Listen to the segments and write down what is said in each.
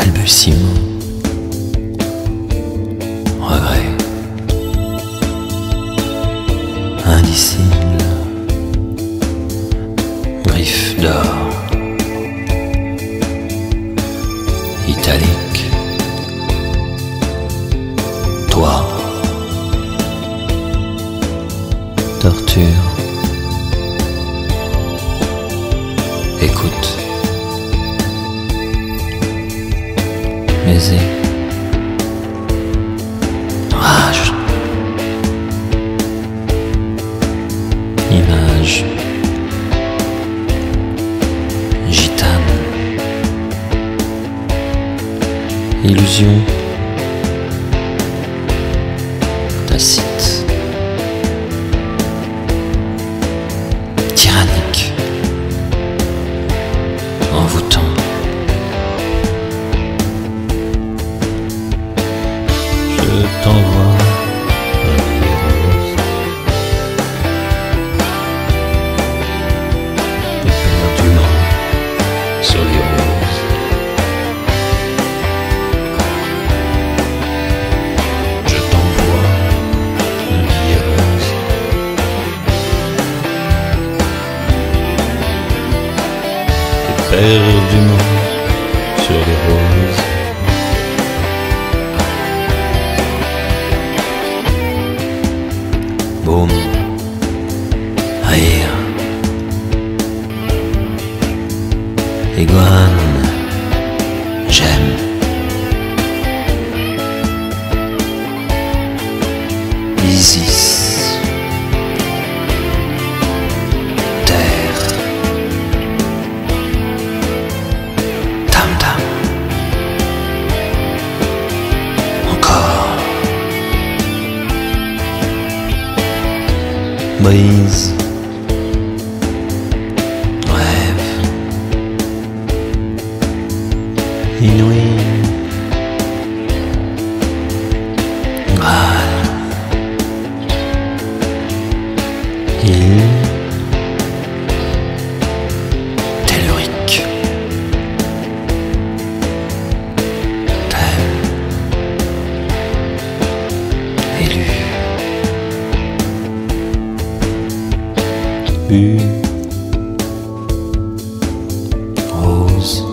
balbutiement, regret, indicible, griffe d'or, italique, toi, torture, écoute. Image. Gitane. Illusion. Tacite. Tyrannique. Envoûtant. Éperdument sur les roses. Boum, rire, iguane, j'aime. Isis, please. Rêve. Inouï. Grave. U Rose.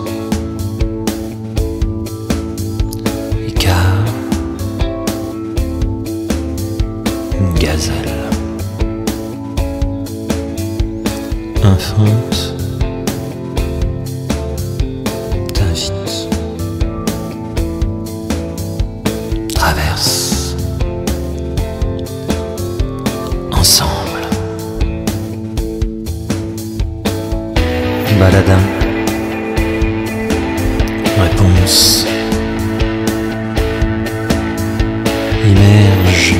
Icare Gazelle. Infante. T'invite. Traverse. Ensemble Baladin. Réponse. Immerge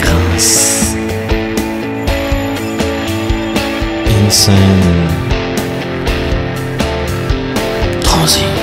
Grâce. Insane. Transit.